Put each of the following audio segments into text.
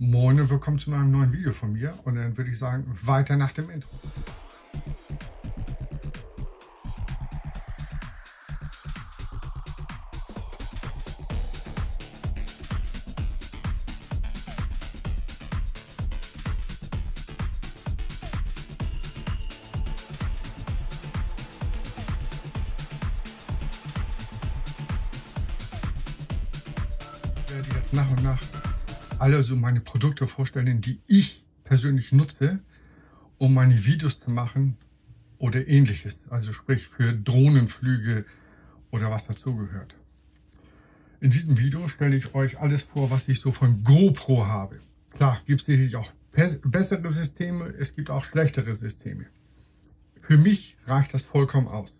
Moin und willkommen zu einem neuen Video von mir. Und dann würde ich sagen, weiter nach dem Intro. Ich werde jetzt nach und nach alle so meine Produkte vorstellen, die ich persönlich nutze, um meine Videos zu machen oder ähnliches. Also sprich für Drohnenflüge oder was dazugehört. In diesem Video stelle ich euch alles vor, was ich so von GoPro habe. Klar, gibt es sicherlich auch bessere Systeme, es gibt auch schlechtere Systeme. Für mich reicht das vollkommen aus.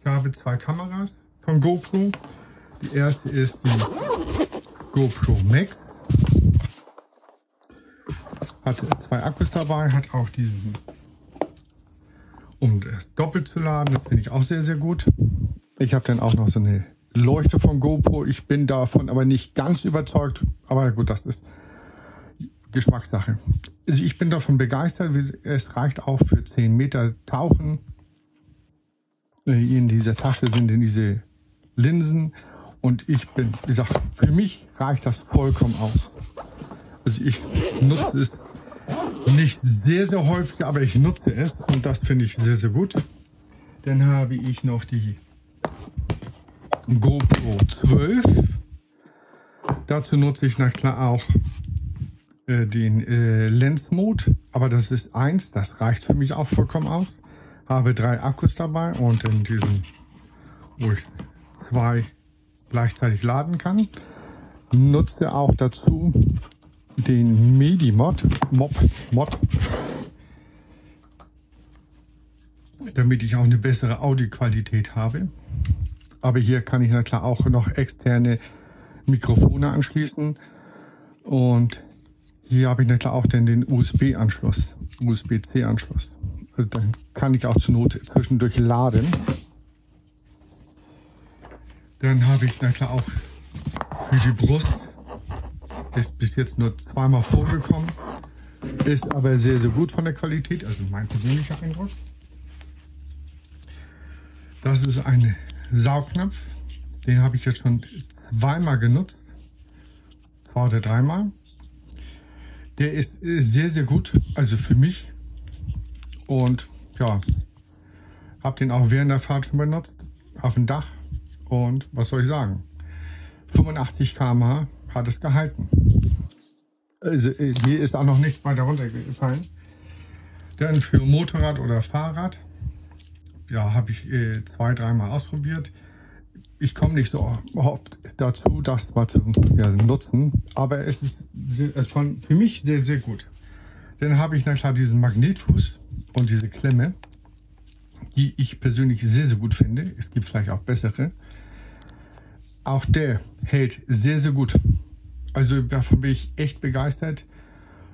Ich habe zwei Kameras von GoPro. Die erste ist die GoPro Max. Hat zwei Akkus dabei, hat auch diesen, um das doppelt zu laden. Das finde ich auch sehr, sehr gut. Ich habe dann auch noch so eine Leuchte von GoPro. Ich bin davon aber nicht ganz überzeugt. Aber gut, das ist Geschmackssache. Also ich bin davon begeistert. Es reicht auch für 10 Meter Tauchen. In dieser Tasche sind in diese Linsen. Und ich bin, wie gesagt, für mich reicht das vollkommen aus. Also ich nutze es nicht sehr, sehr häufig, aber ich nutze es und das finde ich sehr, sehr gut. Dann habe ich noch die GoPro 12. Dazu nutze ich na klar auch äh, den äh, Lens Mode, aber das ist eins, das reicht für mich auch vollkommen aus. Habe drei Akkus dabei und in diesem, wo ich zwei gleichzeitig laden kann. Nutze auch dazu den Medimod, Mob, Mod, damit ich auch eine bessere Audioqualität habe. Aber hier kann ich na klar auch noch externe Mikrofone anschließen. Und hier habe ich na klar auch dann den USB-Anschluss, USB-C-Anschluss. Also dann kann ich auch zur Not zwischendurch laden. Dann habe ich na klar auch für die Brust, ist bis jetzt nur zweimal vorgekommen, ist aber sehr, sehr gut von der Qualität, also mein persönlicher Eindruck. Das ist ein Saugnapf, den habe ich jetzt schon zweimal genutzt, zwei oder dreimal. Der ist sehr, sehr gut, also für mich. Und ja, habe den auch während der Fahrt schon benutzt, auf dem Dach. Und was soll ich sagen? 85 km hat es gehalten. Also äh, hier ist auch noch nichts weiter runtergefallen. Dann für Motorrad oder Fahrrad, ja, habe ich äh, zwei, dreimal ausprobiert. Ich komme nicht so oft dazu, das mal zu ja, nutzen, aber es ist sehr, von, für mich sehr, sehr gut. Dann habe ich na diesen Magnetfuß und diese Klemme, die ich persönlich sehr, sehr gut finde. Es gibt vielleicht auch bessere. Auch der hält sehr, sehr gut. Also davon bin ich echt begeistert.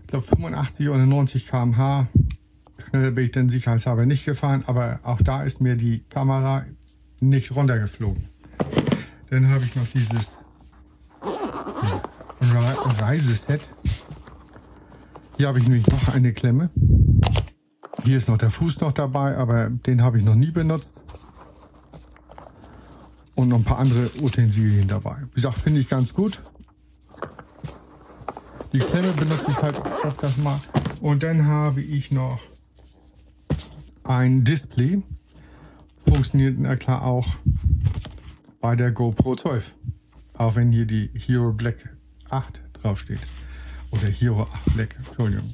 Ich glaube 85 oder 90 km/h. Schneller bin ich dann sicherheitshalber nicht gefahren, aber auch da ist mir die Kamera nicht runtergeflogen. Dann habe ich noch dieses Reiseset. Hier habe ich nämlich noch eine Klemme. Hier ist noch der Fuß noch dabei, aber den habe ich noch nie benutzt und noch ein paar andere Utensilien dabei. Wie gesagt, finde ich ganz gut. Die Klemme benutze ich halt öfters mal. Und dann habe ich noch ein Display. Funktioniert na klar auch bei der GoPro 12. Auch wenn hier die Hero Black 8 draufsteht. Oder Hero 8 Black, Entschuldigung.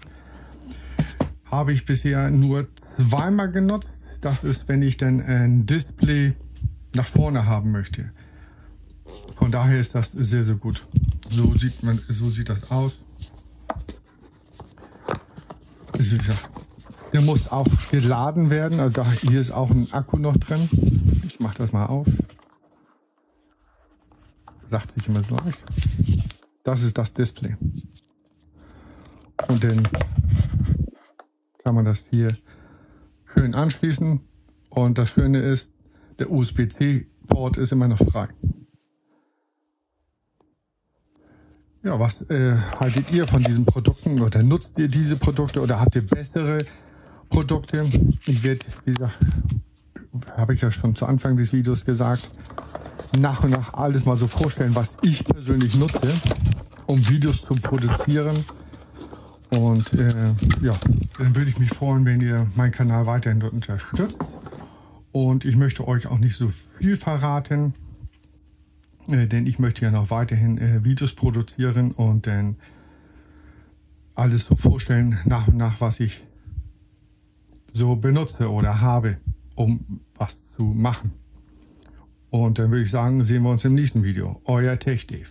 Habe ich bisher nur zweimal genutzt. Das ist, wenn ich dann ein Display nach vorne haben möchte. Von daher ist das sehr, sehr gut. So sieht man, so sieht das aus. Also, der muss auch geladen werden. Also da, hier ist auch ein Akku noch drin. Ich mache das mal auf. Sagt sich immer so leicht. Das ist das Display. Und dann kann man das hier schön anschließen. Und das Schöne ist, der USB-C-Port ist immer noch frei. Ja, was äh, haltet ihr von diesen Produkten oder nutzt ihr diese Produkte oder habt ihr bessere Produkte? Ich werde, wie gesagt, habe ich ja schon zu Anfang des Videos gesagt, nach und nach alles mal so vorstellen, was ich persönlich nutze, um Videos zu produzieren. Und äh, ja, dann würde ich mich freuen, wenn ihr meinen Kanal weiterhin unterstützt. Und ich möchte euch auch nicht so viel verraten. Äh, denn ich möchte ja noch weiterhin äh, Videos produzieren und dann alles so vorstellen nach und nach, was ich so benutze oder habe, um was zu machen. Und dann würde ich sagen, sehen wir uns im nächsten Video. Euer Tech Dave.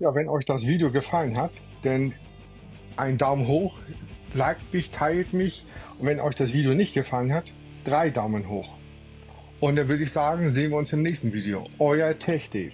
Ja, wenn euch das Video gefallen hat, dann einen Daumen hoch, liked mich, teilt mich. Und wenn euch das Video nicht gefallen hat, drei Daumen hoch. Und dann würde ich sagen, sehen wir uns im nächsten Video. Euer Tech Dave.